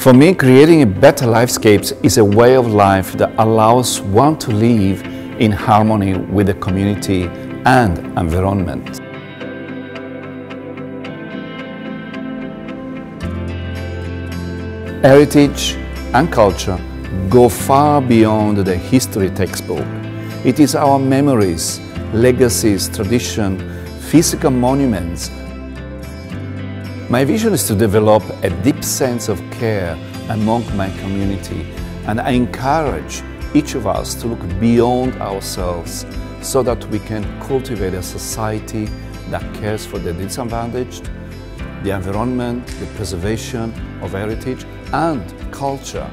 For me, creating a better lifescapes is a way of life that allows one to live in harmony with the community and environment. Heritage and culture go far beyond the history textbook. It is our memories, legacies, tradition, physical monuments. My vision is to develop a deep sense of care among my community and I encourage each of us to look beyond ourselves so that we can cultivate a society that cares for the disadvantaged, the environment, the preservation of heritage and culture